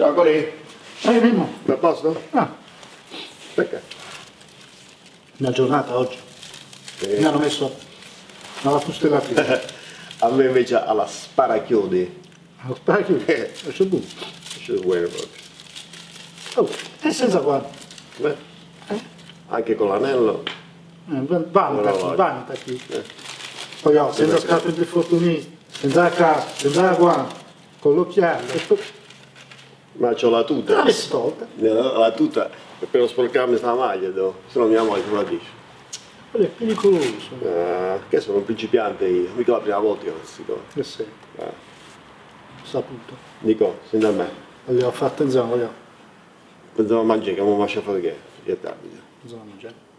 Ciao Cori. Eh, Mimmo. A posto? Ah, Perché? una giornata oggi. Sì. Mi hanno messo alla fustellatrice. A me invece alla sparachiodi. Allo specchio. Eh. Lascio bu. Ci vuoi proprio. Oh, e senza guardia. Beh, Anche con l'anello. Eh, vanita qui. eh. Poi oh, senza scarpe di fortunisti, senza casa, senza guardia, con l'occhiale. Ma c'ho la tuta. La vestolta. La la tuta per non sporcarmi sta maglia, devo. se no mia moglie la dice. Quello è pericoloso. Eh, che sono un principiante io, mica la prima volta che faccio queste cose. Che sei? Eh. Saputo. Nico, senti a me. Voglio fare attenzione, voglio. Pensavo a mangiare che non fare che. Che tardi. Bisogna mangiare.